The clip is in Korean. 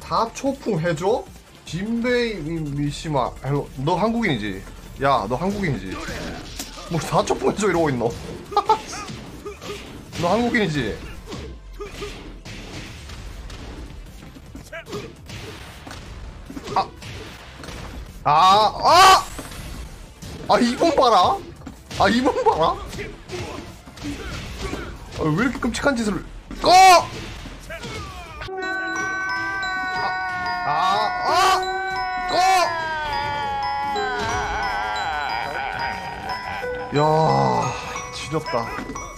다 초풍 해줘? 진베이 미- 미시마 아유, 너 한국인이지? 야 너 한국인이지? 뭐 다 초풍 해줘 이러고 있노? 너 한국인이지? 아, 아, 아! 아, 이번 봐라? 아, 이번 봐라? 아, 왜 이렇게 끔찍한 짓을, 꺼! 아, 아, 꺼! 야, 지렸다.